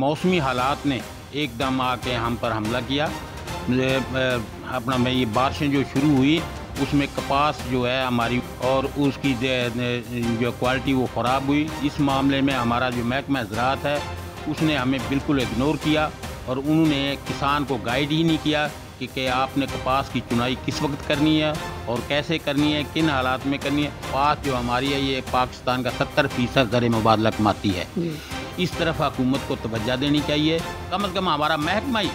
मौसमी हालात ने एकदम आके हम पर हमला किया। अपना मैं ये बारिशें जो शुरू हुई उसमें कपास जो है हमारी और उसकी जो क्वालिटी वो ख़राब हुई। इस मामले में हमारा जो महकमा ज़रात है उसने हमें बिल्कुल इग्नोर किया और उन्होंने किसान को गाइड ही नहीं किया कि, कि आपने कपास की चुनाई किस वक्त करनी है और कैसे करनी है किन हालात में करनी है। कपास जो हमारी है ये पाकिस्तान का सत्तर फ़ीसद दर मुबादला कमाती है। इस तरफ़ हुकूमत को तवज्जा देनी चाहिए। कम अज़ कम हमारा महकमा ही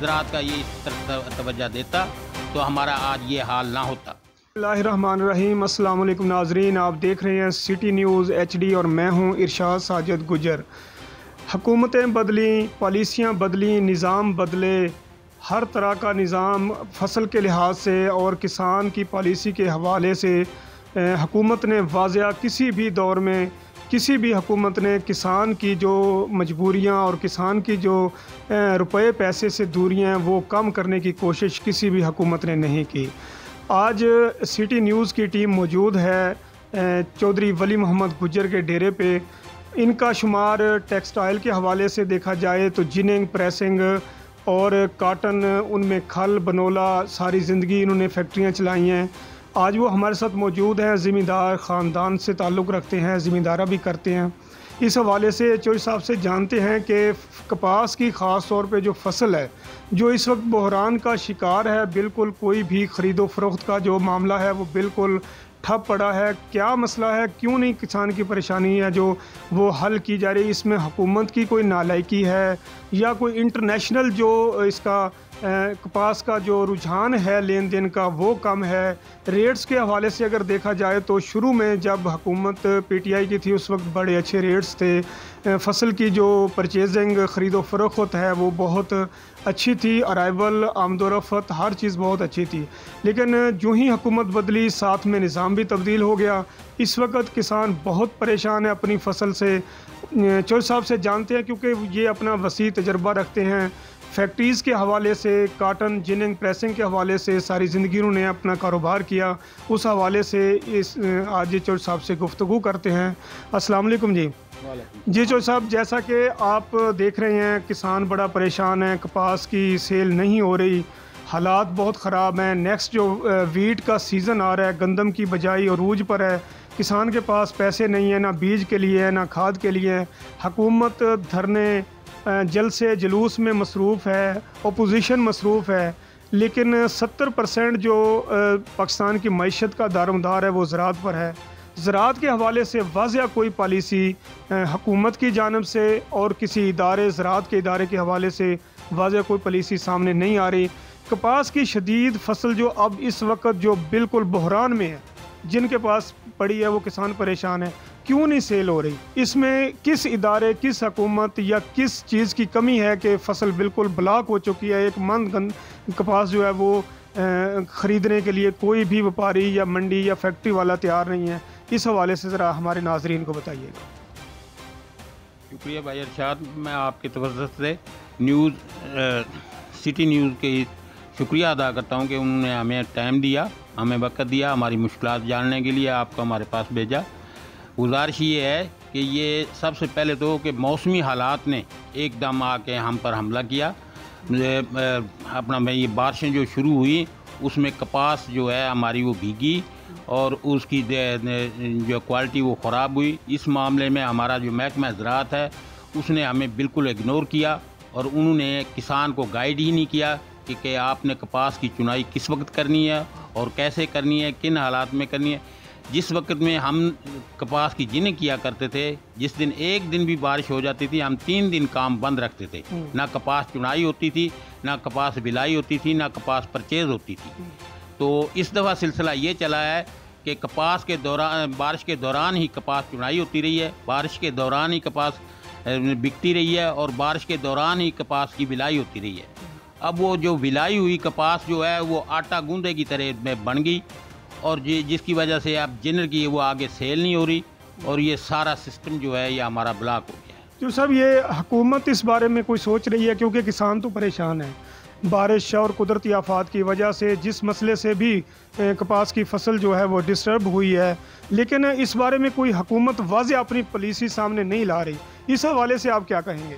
ज़रात का ये इस तरफ़ तवज्जा देता तो हमारा आज ये हाल ना होता। रहीम अस्सलाम वालेकुम नाजरीन, आप देख रहे हैं सिटी न्यूज़ एचडी और मैं हूँ इरशाद साजिद गुजर। हुकूमतें बदली, पॉलिसियाँ बदली, निज़ाम बदले। हर तरह का निज़ाम फ़सल के लिहाज से और किसान की पॉलिसी के हवाले से हुकूमत ने वाजिया किसी भी दौर में किसी भी हुकूमत ने किसान की जो मजबूरियाँ और किसान की जो रुपए पैसे से दूरियाँ वो कम करने की कोशिश किसी भी हुकूमत ने नहीं की। आज सिटी न्यूज़ की टीम मौजूद है चौधरी वली मोहम्मद गुजर के डेरे पे। इनका शुमार टेक्सटाइल के हवाले से देखा जाए तो जिनिंग, प्रेसिंग और काटन, उनमें खल, बनोला, सारी ज़िंदगी इन्होंने फैक्ट्रियाँ चलाई हैं। आज वो हमारे साथ मौजूद हैं ज़िम्मेदार ख़ानदान से ताल्लुक़ रखते हैं ज़िम्मेदारा भी करते हैं। इस हवाले से चोरी साहब से जानते हैं कि कपास की ख़ास तौर पे जो फ़सल है, जो इस वक्त बहरान का शिकार है, बिल्कुल कोई भी ख़रीदो फरोख्त का जो मामला है, वो बिल्कुल ठप पड़ा है, क्या मसला है, क्यों नहीं किसान की परेशानी है जो वो हल की जा रही है? इसमें हुकूमत की कोई नालायकी है या कोई इंटरनेशनल जो इसका कपास का जो रुझान है लेन देन का वो कम है? रेट्स के हवाले से अगर देखा जाए तो शुरू में जब हुकूमत पीटीआई की थी, उस वक्त बड़े अच्छे रेट्स थे। फ़सल की जो परचेजिंग ख़रीदो फरोख्त है, वो बहुत अच्छी थी अराइवल आमदोरफ़त हर चीज़ बहुत अच्छी थी। लेकिन जो ही हुकूमत बदली, साथ में निज़ाम भी तब्दील हो गया। इस वक्त किसान बहुत परेशान है अपनी फ़सल से। चौल साहब से जानते हैं, क्योंकि ये अपना वसी तजर्बा रखते हैं। फैक्ट्रीज़ के हवाले से काटन जिनिंग प्रेसिंग के हवाले से सारी ज़िंदगी उन्होंने अपना कारोबार किया। उस हवाले से इस आज चौर साहब से गुफ्तु करते हैं। अस्सलाम वालेकुम जी। जी चौर साहब जैसा कि आप देख रहे हैं किसान बड़ा परेशान है कपास की सेल नहीं हो रही। हालात बहुत ख़राब हैं। नेक्स्ट जो वीट का सीज़न आ रहा है गंदम की बजाई अरूज पर है। किसान के पास पैसे नहीं है ना बीज के लिए है ना खाद के लिए हकूमत धरने जल से जलूस में मसरूफ़ है अपोजिशन मसरूफ़ है, लेकिन सत्तर परसेंट जो पाकिस्तान की मीशत का दारमदार है, वो ज़रात पर है। ज़रात के हवाले से वाजिया कोई पॉलिसी हकूमत की जानब से और किसी इदारे, ज़रात के इदारे के हवाले से वाजिया कोई पॉलिसी सामने नहीं आ रही। कपास की शदीद फ़सल जो अब इस वक्त जो बिल्कुल बहरान में है, जिनके पास पड़ी है, वो किसान परेशान है। क्यों नहीं सेल हो रही? इसमें किस इदारे, किस हकूमत या किस चीज़ की कमी है कि फ़सल बिल्कुल ब्लॉक हो चुकी है? एक मंद कपास जो है वो ख़रीदने के लिए कोई भी व्यापारी या मंडी या फैक्ट्री वाला तैयार नहीं है। इस हवाले से ज़रा हमारे नाजरीन को बताइएगा। शुक्रिया भाई अरशाद, मैं आपके तवस्त से न्यूज़ सिटी न्यूज़ के शुक्रिया अदा करता हूँ कि उन्होंने हमें टाइम दिया, हमें वक्त दिया, हमारी मुश्किल जानने के लिए आपको हमारे पास भेजा। गुजारिश ये है कि ये सबसे पहले तो कि मौसमी हालात ने एकदम आके हम पर हमला किया। अपना मैं ये बारिशें जो शुरू हुई उसमें कपास जो है हमारी वो भीगी और उसकी जो क्वालिटी वो ख़राब हुई। इस मामले में हमारा जो महकमा ज़रात है उसने हमें बिल्कुल इग्नोर किया और उन्होंने किसान को गाइड ही नहीं किया कि, कि आपने कपास की चुनाई किस वक्त करनी है और कैसे करनी है किन हालात में करनी है। जिस वक्त में हम कपास की जिन किया करते थे जिस दिन एक दिन भी बारिश हो जाती थी हम तीन दिन काम बंद रखते थे। हम्म। ना कपास चुनाई होती थी ना कपास बिलाई होती थी ना कपास परचेज होती थी। हम्म। तो इस दफ़ा सिलसिला ये चला है कि कपास के दौरान बारिश के दौरान ही कपास चुनाई होती रही है बारिश के दौरान ही कपास बिकती रही है और बारिश के दौरान ही कपास की बिलाई होती रही है। अब वो जो बिलाई हुई कपास जो है वो आटा गूंदे की तरह में बन गई। और जी जिसकी वजह से अब जिनर की वो आगे सेल नहीं हो रही और ये सारा सिस्टम जो है ये हमारा ब्लॉक हो गया तो सब ये हुकूमत इस बारे में कोई सोच रही है? क्योंकि किसान तो परेशान है। बारिश और कुदरती आफात की वजह से जिस मसले से भी कपास की फ़सल जो है वो डिस्टर्ब हुई है। लेकिन इस बारे में कोई हुकूमत वाज अपनी पॉलिसी सामने नहीं ला रही। इस हवाले से आप क्या कहेंगे?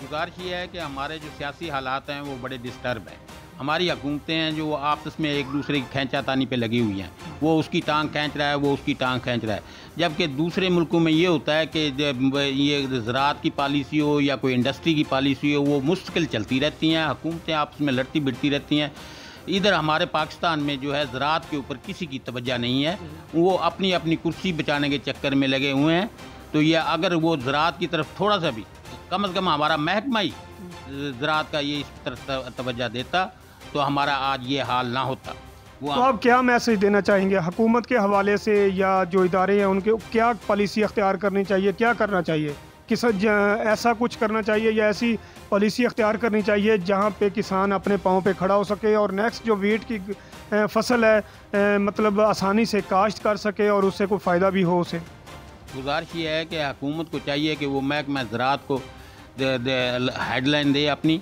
गुजारिश ये है कि हमारे जो सियासी हालात हैं वो बड़े डिस्टर्ब हैं। हमारी हुकूमतें हैं जो आपस में एक दूसरे की खींचातानी पे लगी हुई हैं। वो उसकी टांग खींच रहा है, वो उसकी टांग खींच रहा है। जबकि दूसरे मुल्कों में ये होता है कि ये ज़रात की पॉलिसी हो या कोई इंडस्ट्री की पॉलिसी हो, वो मुश्किल चलती रहती हैं, हुकूमतें आपस में लड़ती बिड़ती रहती हैं। इधर हमारे पाकिस्तान में जो है ज़रात के ऊपर किसी की तवज्जा नहीं है। वो अपनी अपनी कुर्सी बचाने के चक्कर में लगे हुए हैं। तो ये अगर वो ज़रात की तरफ़ थोड़ा सा भी, कम अज़ कम हमारा महकमा ही, ज़रात का ये इस तरफ़ तवज्जा देता। तो हमारा आज ये हाल ना होता। वो तो आप क्या मैसेज देना चाहेंगे? हुकूमत के हवाले से या जो इदारे हैं उनके क्या पॉलिसी अख्तियार करनी चाहिए? क्या करना चाहिए? किस ऐसा कुछ करना चाहिए या ऐसी पॉलिसी अख्तियार करनी चाहिए जहाँ पे किसान अपने पाँव पे खड़ा हो सके और नेक्स्ट जो वीट की फ़सल है मतलब आसानी से काश्त कर सके और उससे कोई फ़ायदा भी हो उसे? गुजारिश ये है कि हुकूमत को चाहिए कि वो महकमा ज़रात को हेडलाइन दे अपनी।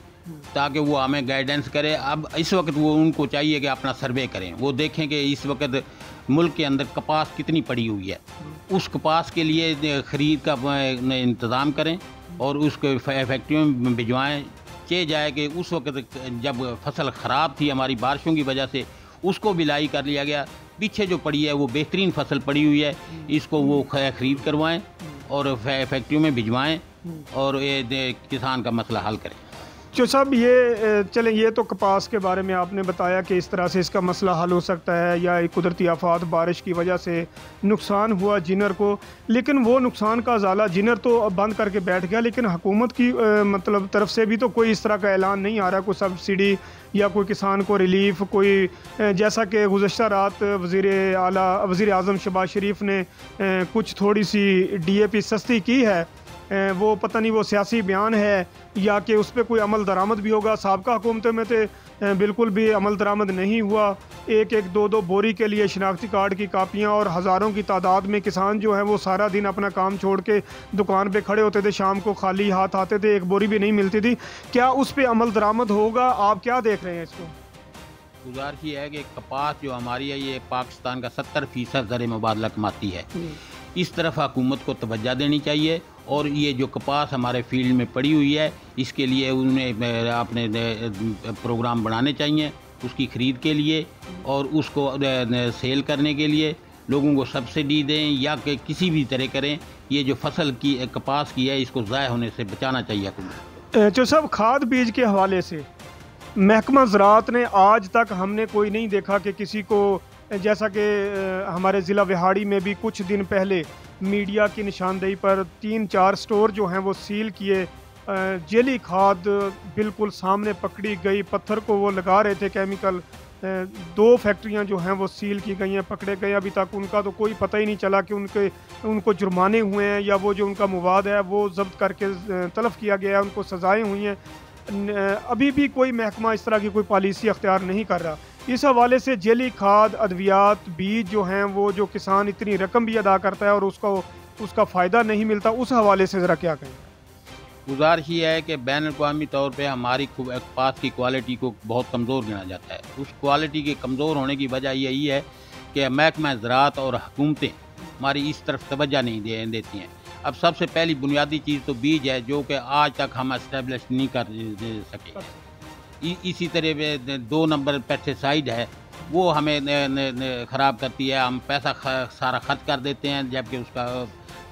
ताकि वो हमें गाइडेंस करे। अब इस वक्त वो उनको चाहिए कि अपना सर्वे करें। वो देखें कि इस वक्त मुल्क के अंदर कपास कितनी पड़ी हुई है। उस कपास के लिए ख़रीद का इंतज़ाम करें और उसको फैक्ट्रियों में भिजवाएँ। चे जाए कि उस वक्त जब फ़सल ख़राब थी हमारी बारिशों की वजह से, उसको भी लाई कर लिया गया। पीछे जो पड़ी है, वो बेहतरीन फ़सल पड़ी हुई है। इसको वो ख़रीद करवाएँ और फैक्ट्रियों में भिजवाएँ और किसान का मसला हल करें। जो साहब, ये चलें, ये तो कपास के बारे में आपने बताया कि इस तरह से इसका मसला हल हो सकता है या एक कुदरती आफात बारिश की वजह से नुकसान हुआ जिनर को। लेकिन वो नुकसान का ज़ाला जिनर तो बंद करके बैठ गया, लेकिन हुकूमत की मतलब तरफ़ से भी तो कोई इस तरह का ऐलान नहीं आ रहा, कोई सब्सिडी या कोई किसान को रिलीफ, कोई जैसा कि गुजशत रात वज़ी अला वज़ी अजम शबाज शरीफ ने कुछ थोड़ी सी डी ए पी सस्ती की है। वो पता नहीं वो सियासी बयान है या कि उस पर कोई अमल दरामद भी होगा। सबका हुकूमतों में तो बिल्कुल भी अमल दरामद नहीं हुआ। एक एक दो दो बोरी के लिए शनाख्ती कार्ड की कापियाँ और हज़ारों की तादाद में किसान जो हैं वो सारा दिन अपना काम छोड़ के दुकान पे खड़े होते थे शाम को खाली हाथ आते थे एक बोरी भी नहीं मिलती थी। क्या उस पर अमल दरामद होगा? आप क्या देख रहे हैं इसको? गुजारिश ये है कि कपास जो हमारी है ये पाकिस्तान का सत्तर फ़ीसद ज़र मुबादला कमाती है। इस तरफ़ हुकूमत को तवज्जा देनी चाहिए और ये जो कपास हमारे फ़ील्ड में पड़ी हुई है, इसके लिए उन्हें अपने प्रोग्राम बनाने चाहिए उसकी ख़रीद के लिए और उसको सेल करने के लिए। लोगों को सब्सिडी दें या कि किसी भी तरह करें, ये जो फ़सल की कपास की है, इसको ज़ाय होने से बचाना चाहिए जो सब खाद बीज के हवाले से, महकमा ज़रात ने आज तक हमने कोई नहीं देखा कि किसी को, जैसा कि हमारे ज़िला विहाड़ी में भी कुछ दिन पहले मीडिया की निशानदेही पर तीन चार स्टोर जो हैं वो सील किए। जेली खाद बिल्कुल सामने पकड़ी गई, पत्थर को वो लगा रहे थे केमिकल। दो फैक्ट्रियाँ जो हैं वो सील की गई हैं, पकड़े गए। अभी तक उनका तो कोई पता ही नहीं चला कि उनके, उनको जुर्माने हुए हैं या वो जो उनका मवाद है वो जब्त करके तलफ किया गया है, उनको सज़ाएँ हुई हैं। अभी भी कोई महकमा इस तरह की कोई पॉलिसी अख्तियार नहीं कर रहा। इस हवाले से जेली, खाद, अद्वियात, बीज जो हैं, वो जो किसान इतनी रकम भी अदा करता है और उसको, उसका फ़ायदा नहीं मिलता, उस हवाले से ज़रा क्या कहें? गुजारिश ये है कि बैन अवी तौर पर हमारी पास की क्वालिटी को बहुत कमज़ोर गिना जाता है। उस क्वालिटी के कमज़ोर होने की वजह यही है कि महकमा ज़रात और हुकूमतें हमारी इस तरफ़ तोज्जा नहीं दे, देती हैं। अब सबसे पहली बुनियादी चीज़ तो बीज है, जो कि आज तक हम इस्टेब्लिश नहीं कर सके इसी तरह दो नंबर पेस्टिसाइड है वो हमें ख़राब करती है हम पैसा सारा खर्च कर देते हैं जबकि उसका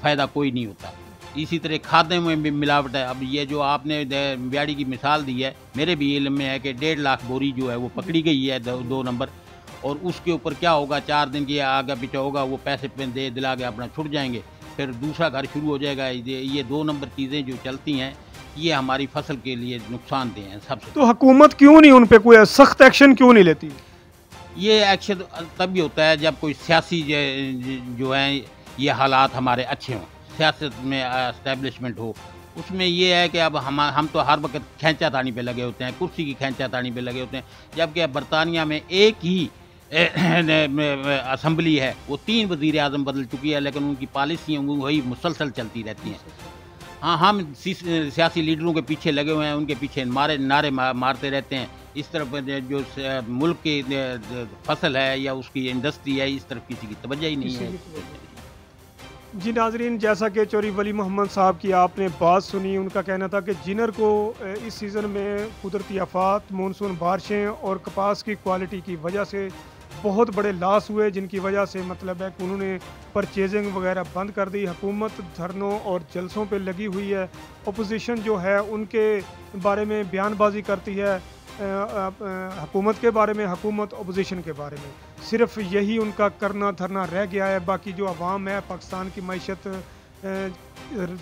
फ़ायदा कोई नहीं होता। इसी तरह खादे में भी मिलावट है। अब ये जो आपने ब्याड़ी की मिसाल दी है मेरे भी इल्म में है कि डेढ़ लाख बोरी जो है वो पकड़ी गई है दो, दो नंबर और उसके ऊपर क्या होगा चार दिन की आगे पीछे होगा वो पैसे दे दिला के अपना छुट जाएँगे फिर दूसरा घर शुरू हो जाएगा। ये दो नंबर चीज़ें जो चलती हैं ये हमारी फ़सल के लिए नुकसानदेह हैं सबसे। तो हुकूमत क्यों नहीं उन पर कोई सख्त एक्शन क्यों नहीं लेती? ये एक्शन तभी होता है जब कोई सियासी जो है ये हालात हमारे अच्छे हों सियासत में इस्टेब्लिशमेंट हो। उसमें ये है कि अब हम हम तो हर वक्त खींचा तानी पे लगे होते हैं कुर्सी की खींचा तानी पे लगे होते हैं जबकि अब बरतानिया में एक ही असम्बली है वो तीन वज़ीर अजम बदल चुकी है लेकिन उनकी पॉलिसियाँ वही मुसलसल चलती रहती हैं। हाँ हम सियासी लीडरों के पीछे लगे हुए हैं, उनके पीछे मारे, नारे मारते रहते हैं। इस तरफ़ जो मुल्क की फ़सल है या उसकी इंडस्ट्री है, इस तरफ़ किसी की तवज्जो ही नहीं है। जी नाजरीन, जैसा कि चोरी वली मोहम्मद साहब की आपने बात सुनी, उनका कहना था कि जिनर को इस सीज़न में कुदरती आफात, मानसून बारिशें और कपास की क्वालिटी की वजह से बहुत बड़े लॉस हुए, जिनकी वजह से मतलब है कि उन्होंने परचेजिंग वगैरह बंद कर दी। हुकूमत धरनों और जलसों पे लगी हुई है। अपोजिशन जो है, उनके बारे में बयानबाजी करती है। हुकूमत के बारे में, हुकूमत अपोजिशन के बारे में। सिर्फ़ यही उनका करना धरना रह गया है। बाकी जो आवाम है, पाकिस्तान की मीशत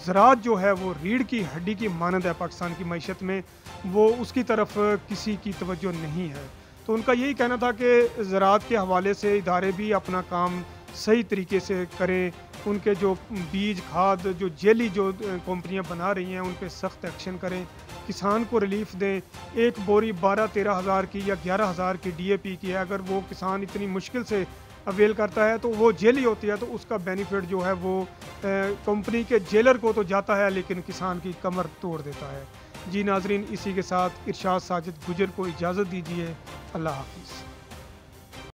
ज़रात जो है, वो रीढ़ की हड्डी की मानद है पाकिस्तान की मीशत में। वो उसकी तरफ़ किसी की तवज्जो नहीं है। तो उनका यही कहना था कि ज़रात के हवाले से इदारे भी अपना काम सही तरीके से करें। उनके जो बीज, खाद, जो जेली जो कंपनियाँ बना रही हैं, उन पर सख्त एक्शन करें। किसान को रिलीफ दें। एक बोरी बारह तेरह हज़ार की या ग्यारह हज़ार की डीएपी की है। अगर वो किसान इतनी मुश्किल से अवेल करता है तो वो जेली होती है तो उसका बेनिफिट जो है वो कंपनी के जेलर को तो जाता है, लेकिन किसान की कमर तोड़ देता है। जी नाजरीन इसी के साथ इरशाद साजिद गुजर को इजाज़त दीजिए। अल्लाह हाफिज़।